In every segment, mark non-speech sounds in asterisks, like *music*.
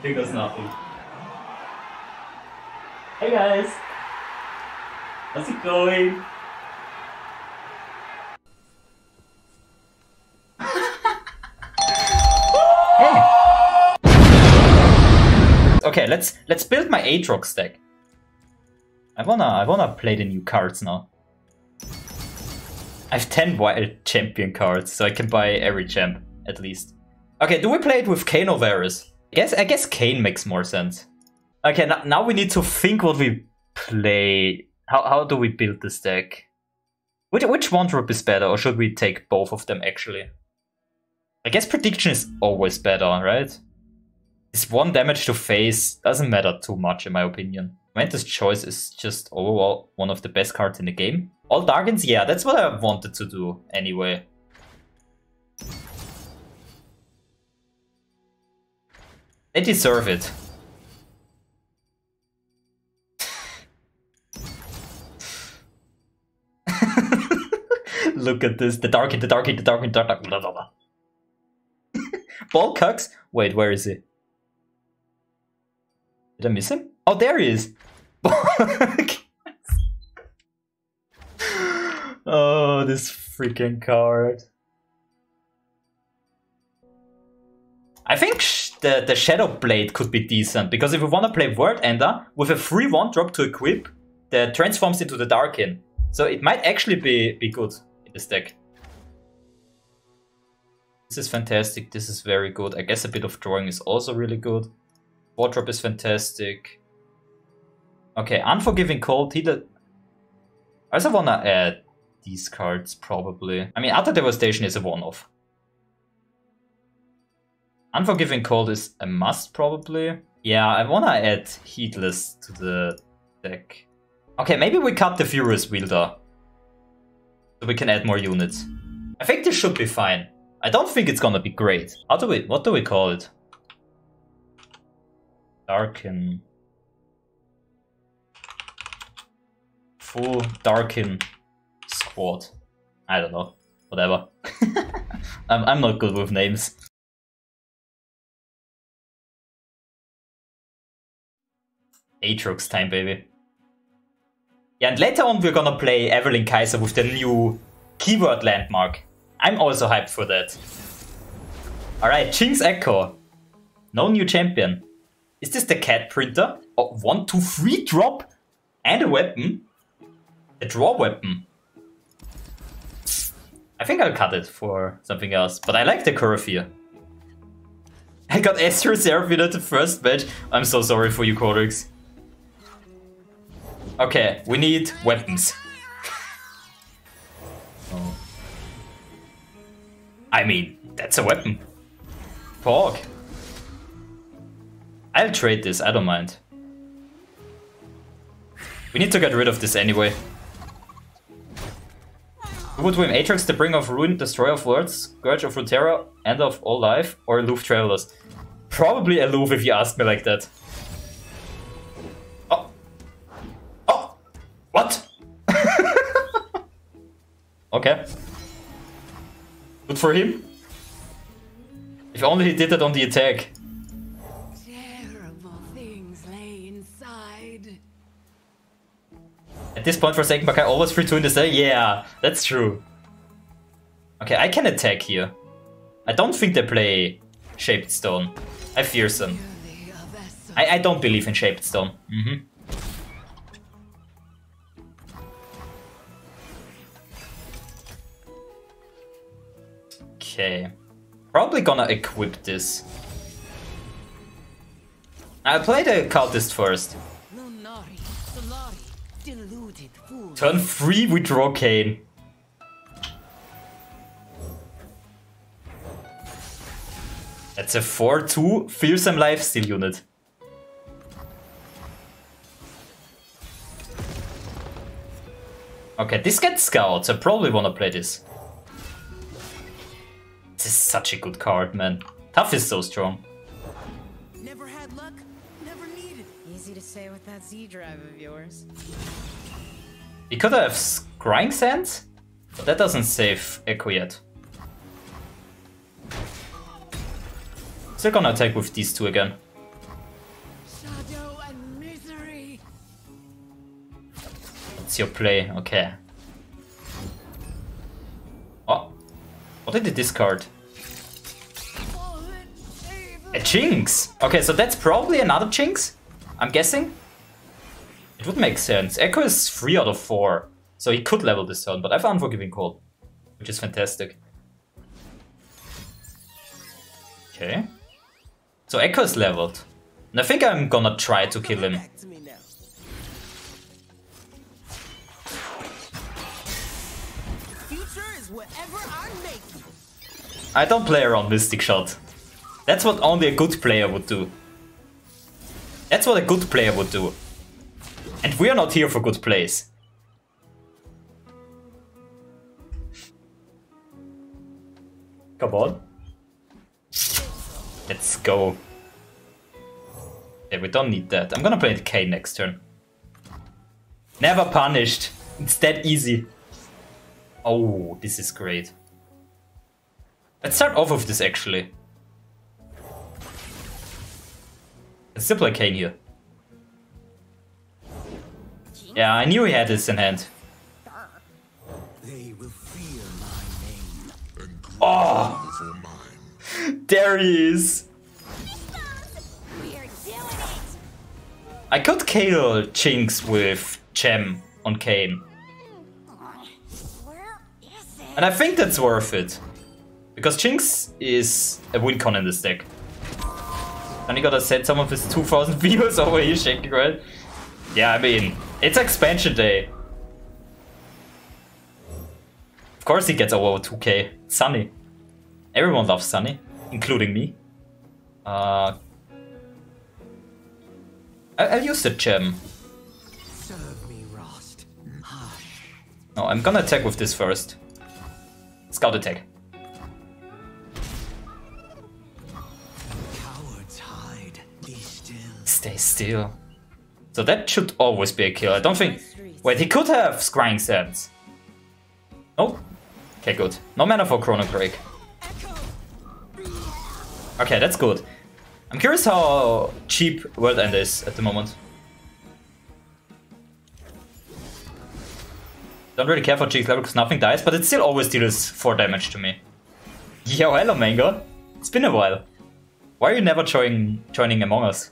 I think that's nothing. Hey guys! How's it going? Okay, let's let's build my Aatrox deck. I wanna I wanna play the new cards now. I have 10 wild champion cards, so I can buy every champ, at least. Okay, do we play it with Kayn or Varus? I guess I guess Kayn makes more sense. Okay, now, now we need to think what we play. How how do we build this deck? Which which one drop is better, or should we take both of them actually? I guess prediction is always better, right? This one damage to face doesn't matter too much in my opinion. Momentous Choice is just overall one of the best cards in the game. All Darkins, yeah, that's what I wanted to do anyway. They deserve it. *laughs* Look at this, the Darkin, the Darkin, the Darkin, the Darkin, blah, blah, blah. *laughs* Ball Cucks? Wait, where is he? Did I miss him? Oh, there he is! *laughs* oh, this freaking card. I think the, the Shadow Blade could be decent, because if we want to play World Ender, with a free 1-drop to equip, that transforms into the Darkin. So it might actually be, be good in this deck. This is fantastic, this is very good. I guess a bit of drawing is also really good. 4-drop is fantastic. Okay, Unforgiving Cold, he. I also wanna add these cards, probably. I mean, Utter Devastation is a one-off. Unforgiving Cold is a must, probably. Yeah, I wanna add Heedless to the deck. Okay, maybe we cut the Furious Wielder. So we can add more units. I think this should be fine. I don't think it's gonna be great. How do we, what do we call it? Darkin. Full Darkin squad. I don't know. Whatever. *laughs* I'm, I'm not good with names. Aatrox time, baby. Yeah, and later on we're gonna play Evelyn Kaiser with the new keyword landmark. I'm also hyped for that. Alright, Jinx Ekko. No new champion. Is this the cat printer? Oh, one, two, three drop and a weapon. A draw weapon. I think I'll cut it for something else, but I like the curve here. I got Esther Seraphine at the first match. I'm so sorry for you, Codex. Okay, we need weapons. oh. I mean, that's a weapon. Pork. I'll trade this, I don't mind. We need to get rid of this anyway. Who would win Aatrox, the Bringer of Ruin, Destroyer of Worlds, Scourge of Runeterra, End of All Life, or Aloof Travelers? Probably Aloof if you ask me like that. Okay. Good for him. If only he did that on the attack. At this point, for Forsaken I always free to in day? Yeah, that's true. Okay, I can attack here. I don't think they play Shaped Stone. I fear some. I, I don't believe in Shaped Stone. Mm -hmm. Okay. Probably gonna equip this. I'll play the cultist first. Turn 3, we draw Kayn. That's a 4-2 Fearsome Lifesteal unit. Okay, this gets scouts. I probably wanna play this. This is such a good card, man. Tough is so strong. Never had luck, never needed. Easy to say with that Z drive of yours. He could have Scrying Sands, but that doesn't save Ekko yet. Still gonna attack with these two again. Shadow and misery. It's your play, okay. What did he discard? A Jinx! Okay, so that's probably another Jinx, I'm guessing. It would make sense. Ekko is 3 out of 4, so he could level this turn, but I have Unforgiving Cold, which is fantastic. Okay. So Ekko is leveled. And I think I'm gonna try to kill him. I don't play around Mystic Shot. That's what only a good player would do. That's what a good player would do. And we are not here for good plays. Come on. Let's go. Yeah, we don't need that. I'm gonna play the K next turn. Never punished. It's that easy. Oh, this is great. Let's start off with this actually. Still play Kayn here. Yeah, I knew he had this in hand. Oh! There he is! I could kill Jinx with Gem on Kayn. Where is it? And I think that's worth it. Because Jinx is a win con in this deck. And you gotta set some of his 2000 *laughs* viewers over here shaking, right? Yeah, I mean, it's expansion day. Of course he gets over 2k. Snnuy. Everyone loves Snnuy, including me. Uh, I I'll use the gem. Serve me, Rhaast. Hush. No, I'm gonna attack with this first. Scout attack. Cowards hide. Be still. Stay still. So that should always be a kill. I don't think... Wait, he could have Scrying Sands. Oh. Okay, good. No mana for Chrono Break. Okay, that's good. I'm curious how cheap World End is at the moment. Don't really care for Jinx level because nothing dies, but it still always deals 4 damage to me. Yo, hello Mango. It's been a while. Why are you never joining joining Among Us?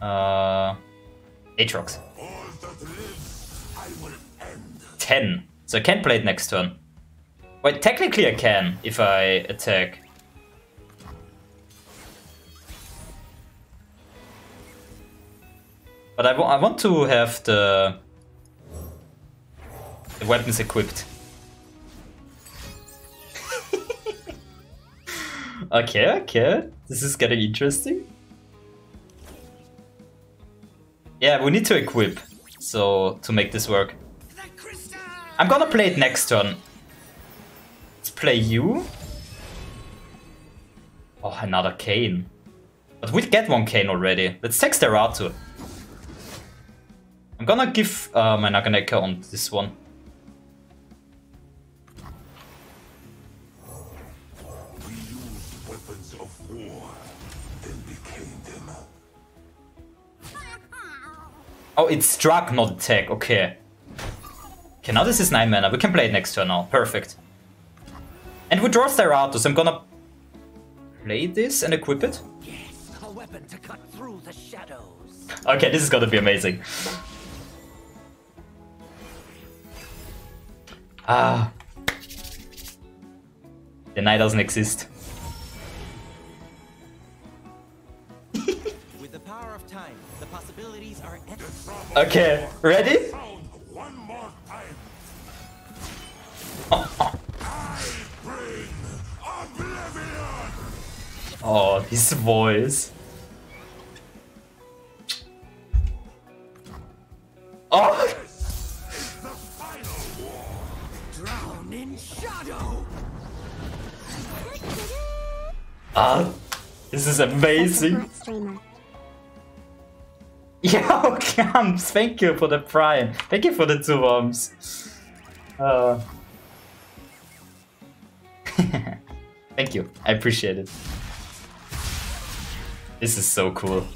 Uh, Aatrox. 10. So I can't play it next turn. Wait, technically I can if I attack. But I, I want to have the, weapons equipped. *laughs* okay, okay. This is getting interesting. Yeah, we need to equip. So, to make this work. I'm gonna play it next turn. Let's play you. Oh, another Kayn. But we get one Kayn already. Let's take Styraatu. I'm gonna give uh, my Naganeka on this one. Oh, it's struck, not attack. Okay. Okay, now this is 9 mana. We can play it next turn now. Perfect. And we draw Styraatu, so I'm gonna play this and equip it. Yes, a weapon to cut through the shadows. Okay, this is gonna be amazing. Ah. The night doesn't exist. Okay, ready? Sound one more time. Bring oblivion! Oh, his voice. Oh, The final war. Drown in shadow. ah, this is amazing. Streamer. Yo, Camps, thank you for the prime. Thank you for the two bombs. Uh. *laughs* thank you, I appreciate it. This is so cool.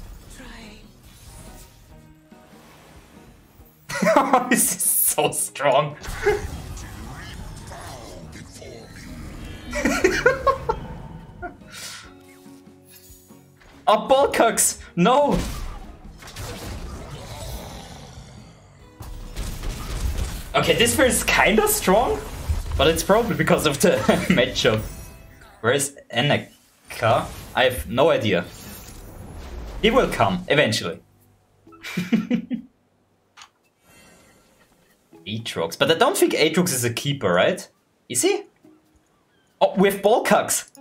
*laughs* This is so strong. *laughs* oh, Bullcocks! No! Okay, this feels kinda strong, but it's probably because of the *laughs* matchup. Where is Eneka? I have no idea. He will come, eventually. *laughs* Aatrox. But I don't think Aatrox is a keeper, right? Is he? Oh, we have Ballcucks!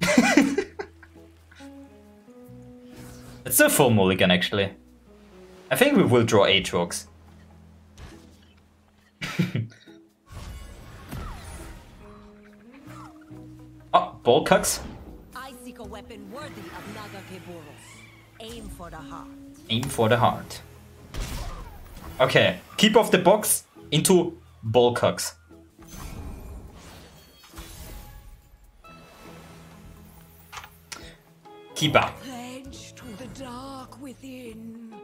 *laughs* it's a full mulligan, actually. I think we will draw Aatrox. Oh, Ballcucks. I seek a weapon worthy of Nagakeburos. Aim for the heart. Aim for the heart. Okay, keep off the box into Ballcucks. Keep up. Pledge to the dark within.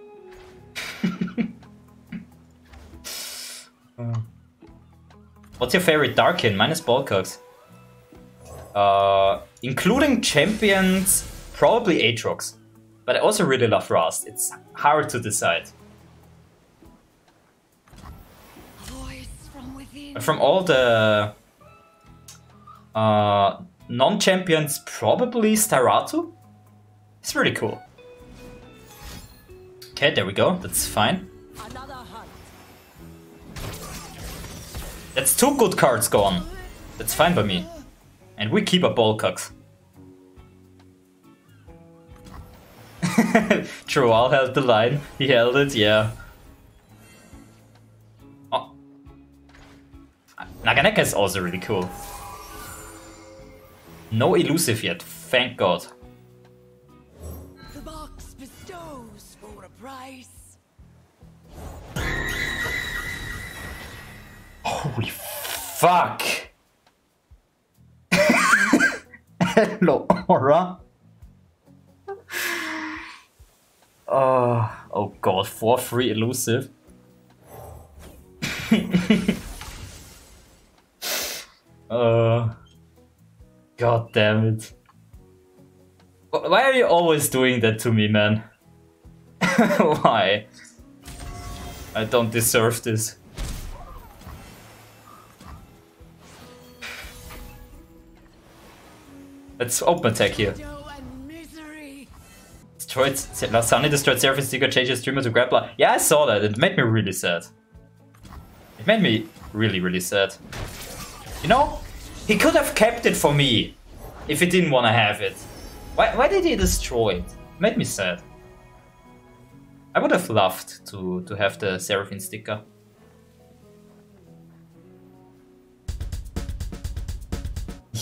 *laughs* What's your favorite Darkin? Mine is Ballcucks. Uh, including champions, probably Aatrox. But I also really love Rhaast. It's hard to decide. From from all the uh, non-champions, probably Styraatu. It's really cool. Okay, there we go. That's fine. That's two good cards gone. That's fine by me. And we keep a Ballcucks. *laughs* True, I'll held the line. He held it, yeah. Oh. Naganeka is also really cool. No elusive yet, thank god. The box bestows for a price. Holy fuck! Hello, Aura. Oh, oh god, 4 free elusive. *laughs* uh, god damn it. Wh- Why are you always doing that to me, man? *laughs* Why? I don't deserve this. Let's open attack here. Destroyed Lasani destroyed Seraphim Sticker, changes streamer to GrappLr. Yeah, I saw that. It made me really sad. It made me really, really sad. You know, he could have kept it for me if he didn't want to have it. Why, why did he destroy it? Made me sad. I would have loved to, to have the Seraphim sticker.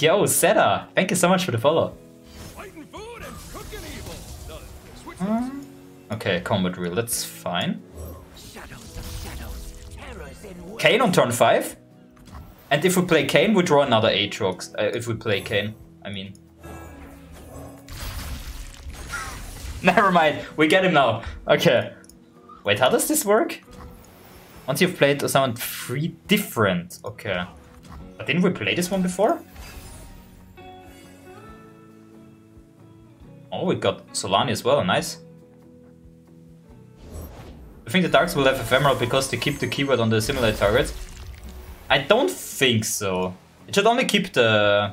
Yo, Seta, thank you so much for the follow. Fighting food and evil. The switch Okay, combat reel, that's fine. Shadows of shadows, terrors in wait. Kayn on turn 5. And if we play Kayn, we draw another Aatrox. Uh, if we play Kayn, I mean. *laughs* Never mind, we get him now. Okay. Wait, how does this work? Once you've played or summoned three different. Okay. But didn't we play this one before? Oh, we got Xolaani as well, nice. I think the Darks will have Ephemeral because they keep the keyword on the similar target. I don't think so. It should only keep the,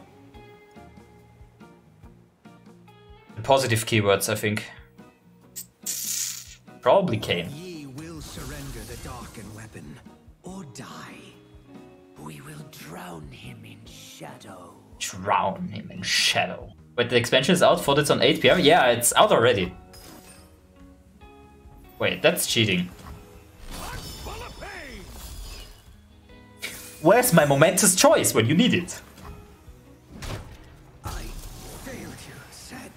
the positive keywords, I think. Probably Kayn. Ye will surrender the darkened weapon, or die. We will drown him in shadow. Drown him in shadow. Wait, the expansion is out, thought it's on 8 pm? Yeah, it's out already. Wait, that's cheating. full of pain. Where's my momentous choice when you need it? I failed you, said.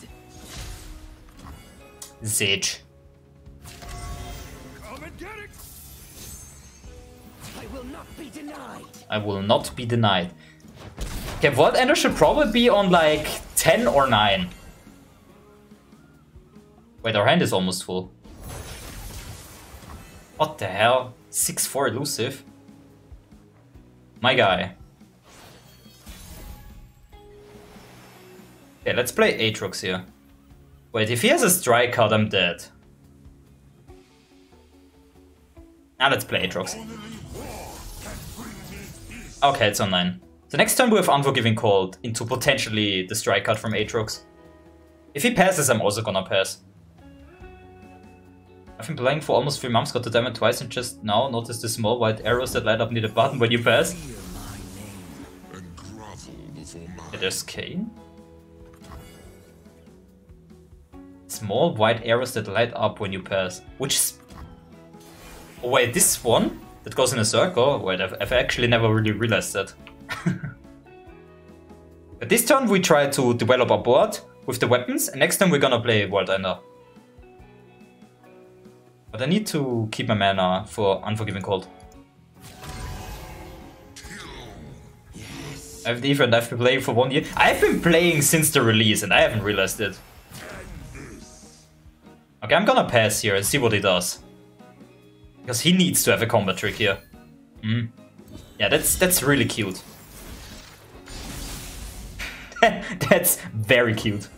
Zedge. Come and get it. I will not be denied. Okay, Vault Ender should probably be on like 10 or 9. Wait, our hand is almost full. What the hell? 6-4 elusive? My guy. Okay, let's play Aatrox here. Wait, if he has a strike card, I'm dead. Now let's play Aatrox. Okay, it's on 9. So next time we have Unforgiving Cold into potentially the strike card from Aatrox. If he passes, I'm also gonna pass. I've been playing for almost three months, got the diamond twice, and just now noticed the small white arrows that light up near the button when you pass. Yeah, there's Kayn. Small white arrows that light up when you pass. Which is... Oh, wait, this one? That goes in a circle? Wait, I've, I've actually never really realized that. But this turn we try to develop our board with the weapons, and next time we're gonna play World Ender. But I need to keep my mana for Unforgiving Cold. I've even I've been playing for one year. I've been playing since the release and I haven't realized it. Okay, I'm gonna pass here and see what he does. Because he needs to have a combat trick here. Hmm. Yeah, that's that's really cute. *laughs* that's very cute.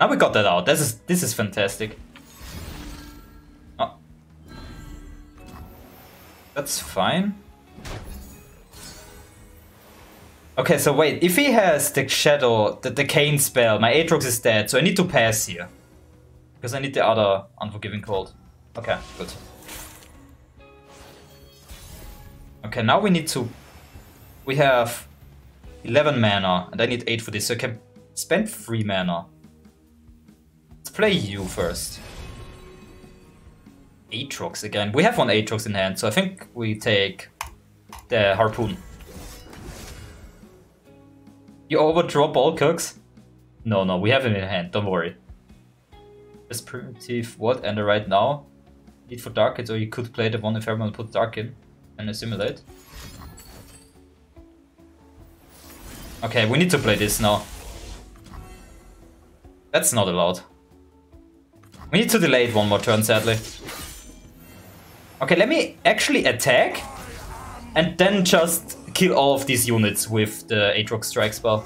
Now we got that out. This is this is fantastic. Oh. That's fine. Okay, so wait, if he has the Shadow, the, the Kayn spell, my Aatrox is dead, so I need to pass here. Because I need the other Unforgiving Cold. Okay, good. Okay, now we need to... We have 11 mana, and I need 8 for this, so I can spend 3 mana. Let's play you first. Aatrox again. We have one Aatrox in hand, so I think we take the Harpoon. You overdraw ball cooks? No, no, we have it in hand, don't worry. This primitive what ender right now? Need for dark it, or you could play the one ephemeral and put dark in and assimilate. Okay, we need to play this now. That's not allowed. We need to delay it one more turn, sadly. Okay, let me actually attack and then just kill all of these units with the Aatrox strike spell.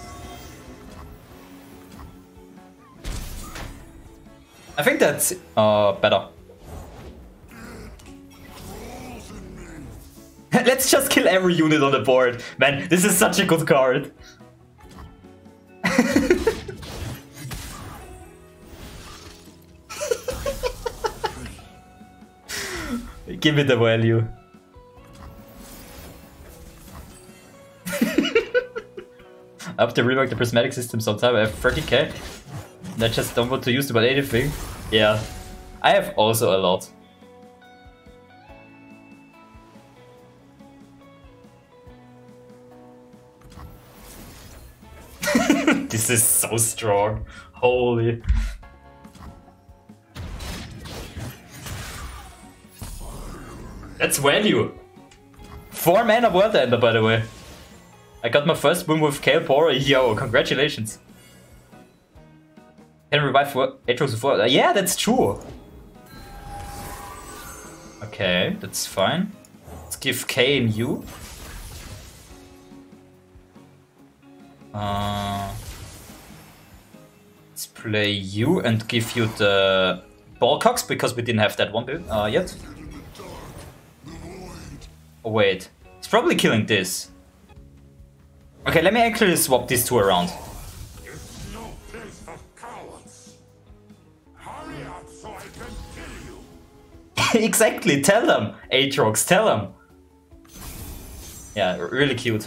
I think that's uh, better. *laughs* Let's just kill every unit on the board. Man, this is such a good card. *laughs* Give it the value. *laughs* Up to rework the prismatic system sometime. I have 30k. I just don't want to use about anything. Yeah. I have also a lot. This is so strong. Holy. That's value. Four mana World Ender, by the way. I got my first win with Kale Pora. Yo, congratulations. Can revive for Aatrox before? Uh, yeah, that's true. Okay, that's fine. Let's give Kayn you. Uh, let's play you and give you the Ballcocks because we didn't have that one uh, yet. Oh wait, it's probably killing this. Okay, let me actually swap these two around. *laughs* Exactly, tell them, Aatrox, tell them. Yeah, really cute.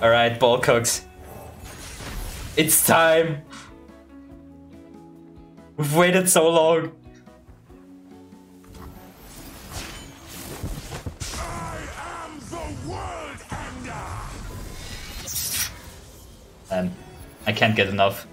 Alright, Ballcocks. It's time! We've waited so long. I am the world ender. And um, I can't get enough.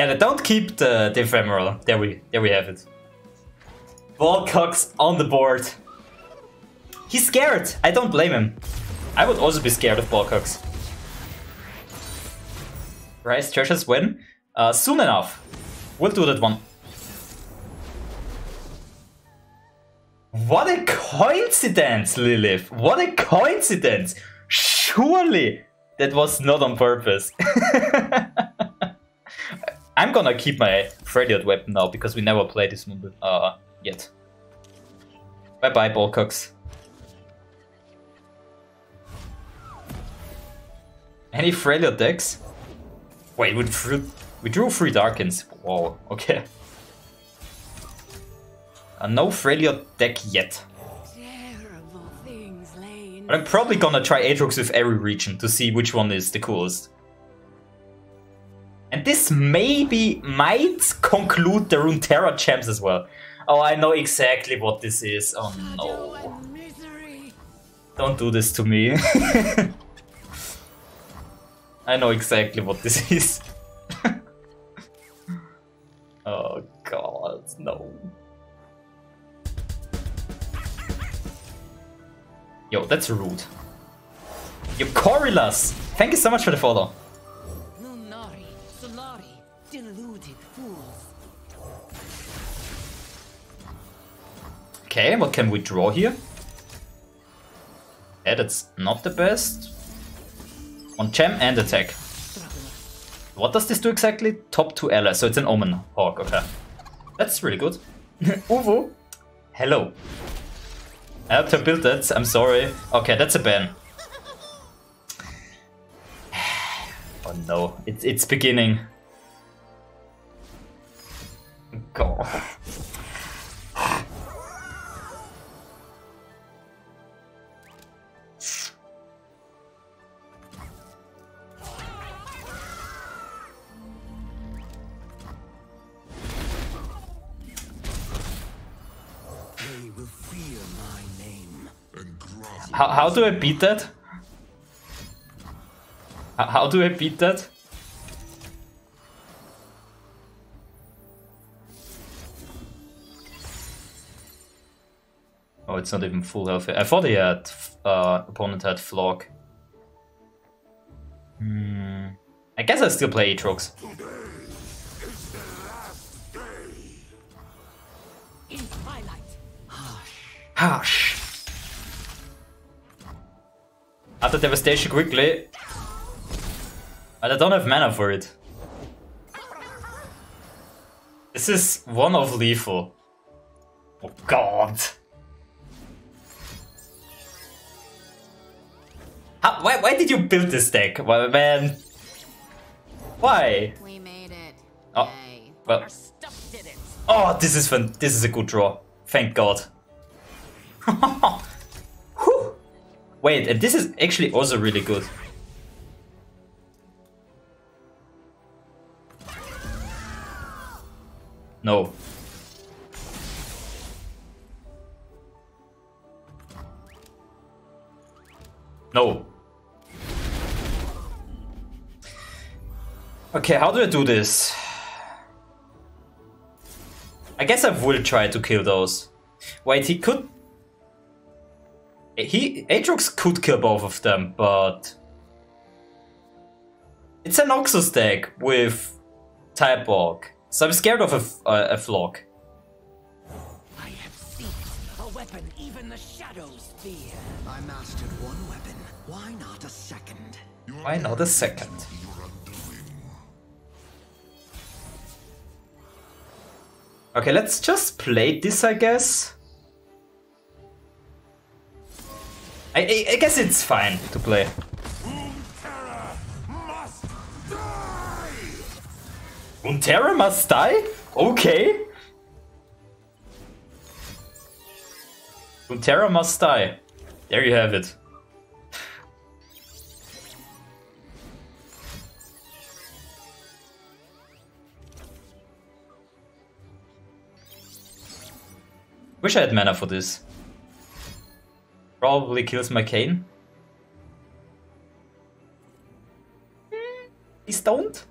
Yeah, they don't keep the, the ephemeral. There we there we have it. Volcox on the board. He's scared. I don't blame him. I would also be scared of Volcox. Rise treasures win. Uh, soon enough. We'll do that one. What a coincidence, Lilith! What a coincidence! Surely that was not on purpose. *laughs* I'm gonna keep my Freljord weapon now because we never played this one uh, yet. Bye bye, Volcox. Any Freljord decks? Wait, we drew, we drew three Darkins. Whoa, okay. Uh, no Freljord deck yet. Terrible things lay in But I'm probably gonna try Aatrox with every region to see which one is the coolest. And this maybe might conclude the Runeterra champs as well. Oh, I know exactly what this is. Oh no. Don't do this to me. *laughs* I know exactly what this is. *laughs* oh god, no. Yo, that's rude. Yo, Corilas! Thank you so much for the follow. Okay, what can we draw here? Yeah, that's not the best. On gem and attack. What does this do exactly? Top 2 allies, so it's an Omen Hawk, okay. That's really good. *laughs* Uvo, hello. I have to build that, I'm sorry. Okay, that's a ban. *sighs* Oh no, it's, it's beginning. God. How, do I beat that? How, do I beat that? Oh, it's not even full health. I thought he had uh, opponent had Flock. Hmm. I guess I still play Aatrox. In twilight, Utter Devastation quickly. But I don't have mana for it. This is one of lethal. Oh god. How, why, why did you build this deck? Why, man? Why? we made it. Oh, Yay. well. Our stuff did it. Oh, this is fun. This is a good draw. Thank God. *laughs* Wait, and this is actually also really good. No. No. Okay, how do I do this? I guess I will try to kill those. Wait, he could... He... Aatrox could kill both of them, but... It's an Oxus deck with Type Walk, so I'm scared of a, f- uh, a Flock. I have seen a weapon even the shadows fear. I mastered one weapon. Why not a second? Why not a second? Okay, let's just play this, I guess. I, I, I guess it's fine to play. Terra must die! Okay. Runeterra must die. There you have it. Wish I had mana for this. Probably kills my Kayn. Hmm, Please don't.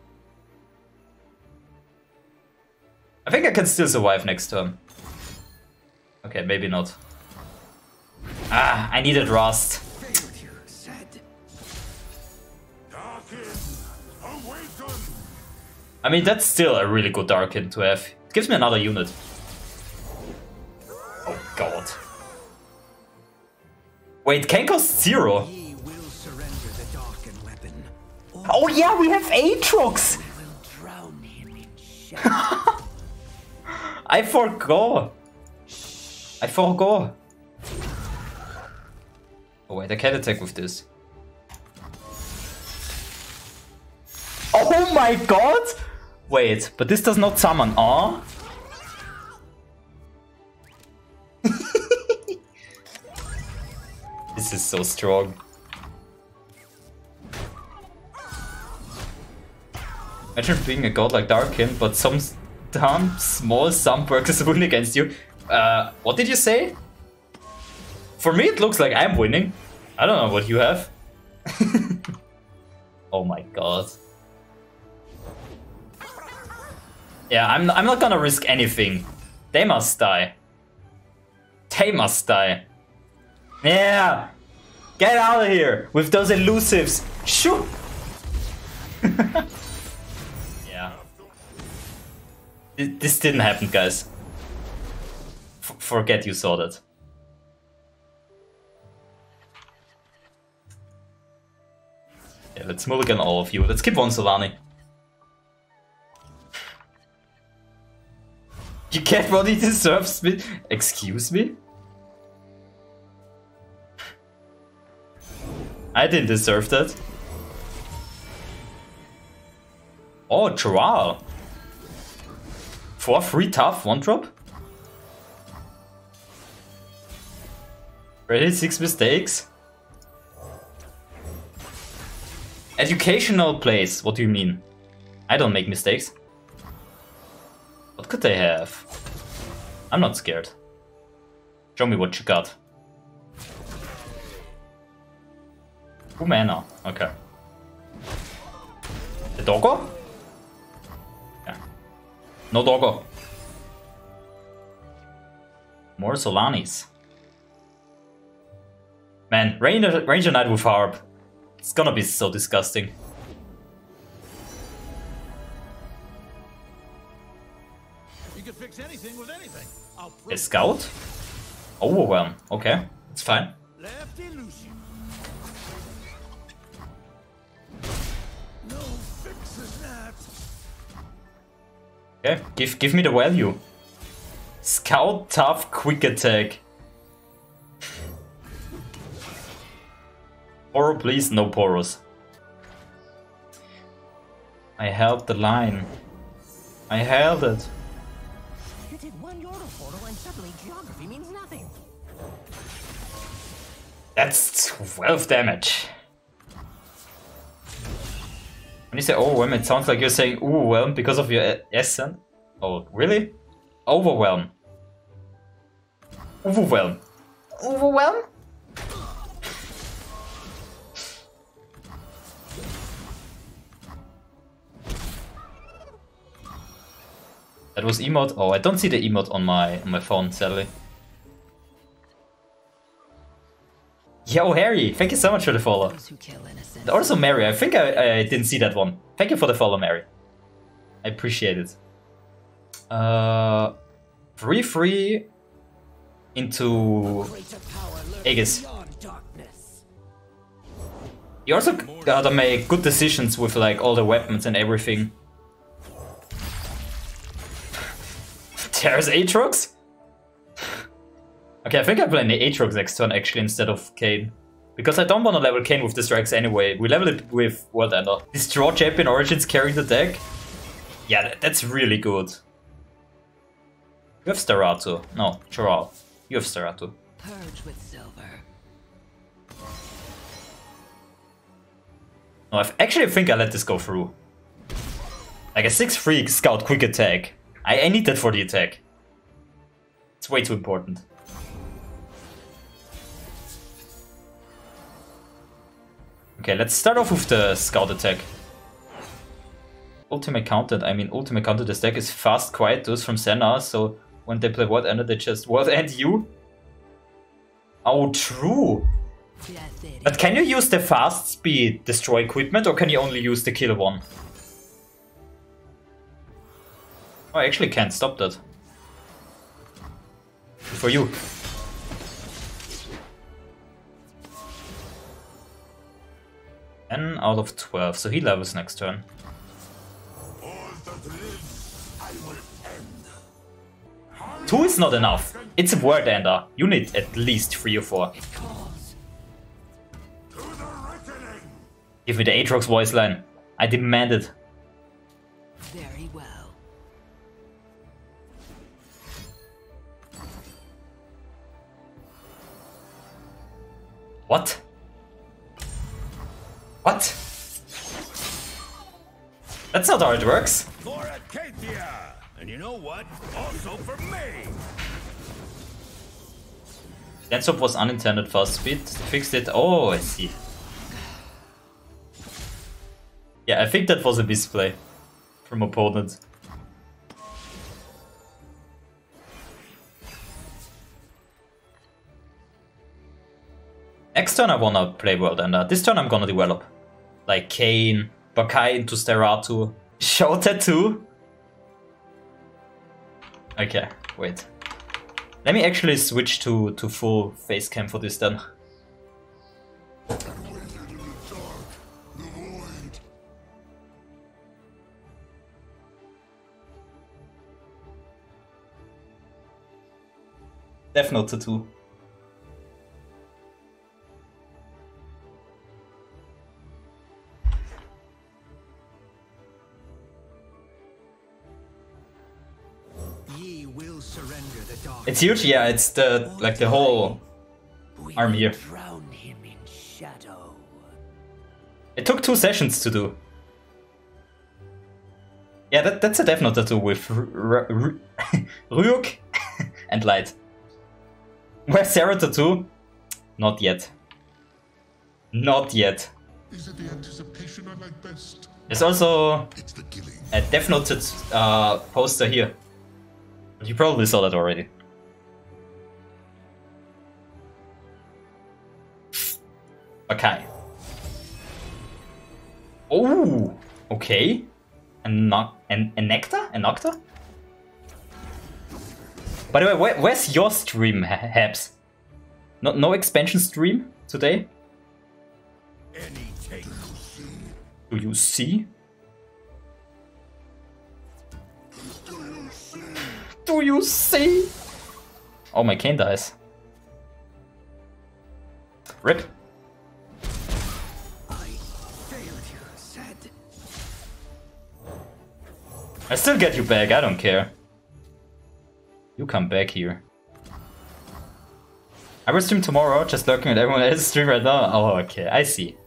I think I can still survive next turn. Okay, maybe not. Ah, I needed Rhaast. Failure said. Darkin! I mean, that's still a really good Darkin to have. It gives me another unit. Wait, can cost zero. Will surrender the weapon. Oh yeah, we have Aatrox! will drown him in. *laughs* I forgot. I forgot. Oh wait, I can't attack with this. Oh my god! Wait, but this does not summon, ah? This is so strong. Imagine being a god like Darkin, but some dumb small Sunburgers *laughs* win against you. Uh, what did you say? For me, it looks like I'm winning. I don't know what you have. *laughs* oh my god. Yeah, I'm, I'm not gonna risk anything. They must die. They must die. Yeah! Get out of here with those elusives. Shoot! *laughs* yeah. Th- This didn't happen, guys. F- forget you saw that. Yeah, let's mulligan all of you. Let's keep one Xolaani. You get what he deserves, me? Excuse me? I didn't deserve that. Oh, Joral. Four free tough, one drop? Ready, six mistakes? Educational place, what do you mean? I don't make mistakes. What could they have? I'm not scared. Show me what you got. Two mana, okay. The doggo? Yeah. No doggo. More Xolaanis. Man, Ranger, Ranger Knight with Harp. It's gonna be so disgusting. You can fix anything with anything. A scout? Overwhelm. Okay, it's fine. Lefty Lucian. Okay, give give me the value. Scout tough quick attack. Poro please, no poros. I held the line. I held it. You did one Yordle portal and suddenly geography means nothing. That's 12 damage. When you say overwhelm, it sounds like you're saying overwhelm because of your essence. Oh, really? Overwhelm. Overwhelm. Overwhelm? That was emote. Oh, I don't see the emote on my on my phone, sadly. Yo, Harry, thank you so much for the follow. Those who kill innocent. Also, Mary, I think I, I didn't see that one. Thank you for the follow, Mary. I appreciate it. Uh, free free into Greater power Aegis. You also gotta make good decisions with like all the weapons and everything. *laughs* There's Aatrox? Okay, I think I play Aatrox next turn actually instead of Kayn. Because I don't want to level Kayn with the strikes anyway. We level it with World Ender. Destroy Champion Origins carrying the deck? Yeah, that, that's really good. You have Styraatu. No, Choral. You have Styraatu. Purge with silver. No, I actually think I let this go through. Like a 6-3 scout quick attack. I, I need that for the attack. It's way too important. Okay, let's start off with the scout attack. ultimate counted, I mean ultimate counted this deck is fast quiet those from Senna, so when they play World Ender they just World End *laughs* you. Oh true. But can you use the fast speed destroy equipment or can you only use the kill one? Oh, I actually can't stop that. For you. 10 out of 12, so he levels next turn. Lives, I will end. 2 is not enough. It's a word ender. You need at least 3 or 4. To the reckoning! Give me the Aatrox voice line. I demand it. Very well. What? What? That's not how it works. For Acacia! And you know what? Also for me! Dance was unintended fast speed. Fixed it. Oh, I see. Yeah, I think that was a misplay from opponent. Next turn I wanna play World Ender. This turn I'm gonna develop. Like Kayn, Bakai into Styraatu. Show Tattoo? Okay, wait. Let me actually switch to, to full face cam for this then. Death Note tattoo. It's huge, yeah, it's the like the whole arm here. Drown him in shadow. It took two sessions to do. Yeah, that, that's a Death Note tattoo with R- R- R- Ryuk *laughs* and Light. Where's Sarah tattoo? Not yet. Not yet. Is it the anticipation I like best? There's also the a Death Note uh, poster here. You probably saw that already. Okay. Oh, okay. A, no- an, a nectar? A nectar? By the way, where, where's your stream, Habs? No, no expansion stream today? Do you see? Do you see? Oh, my Kayn dies. Rip. I still get you back, I don't care. You come back here. I will stream tomorrow, just looking at everyone else's stream right now. Oh, okay, I see. *laughs*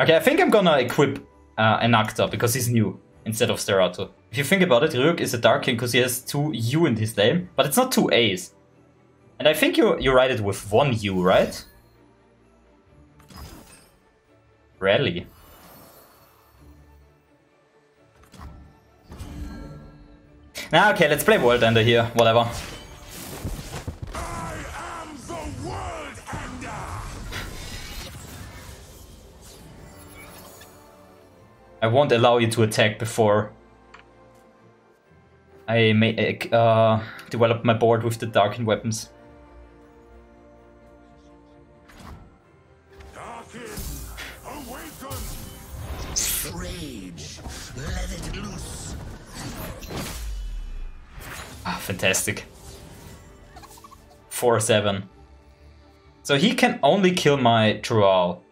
Okay, I think I'm gonna equip uh, Enacta because he's new instead of Styraatu. If you think about it, Ryuk is a Darkin because he has two U in his name, but it's not two A's. And I think you you write it with one U, right? Rarely. Nah, okay, let's play World Ender here, whatever. I won't allow you to attack before I may uh, develop my board with the Darkin weapons. Fantastic. 4-7. So he can only kill my Drow.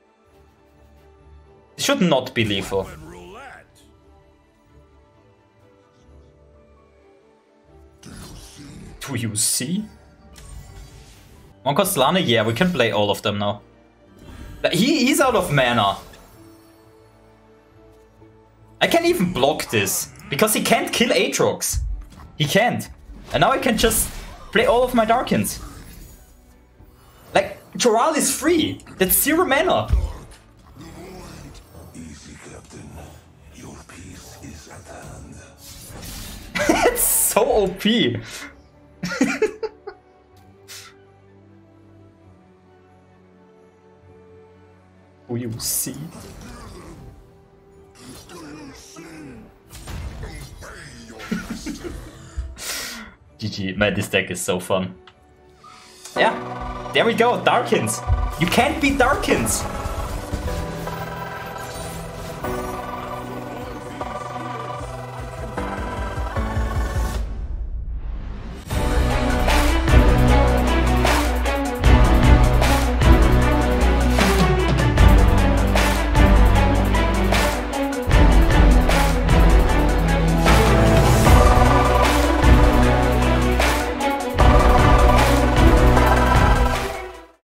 Should not be lethal. Do you see? One Lana, yeah, we can play all of them now. He, he's out of mana. I can't even block this, because he can't kill Aatrox. He can't. And now I can just play all of my Darkins. Like, Joral is free. That's zero mana. Your peace is at hand. it's so OP. *laughs* Who you see? GG, man, this deck is so fun. Yeah, there we go, Darkins. You can't beat Darkins.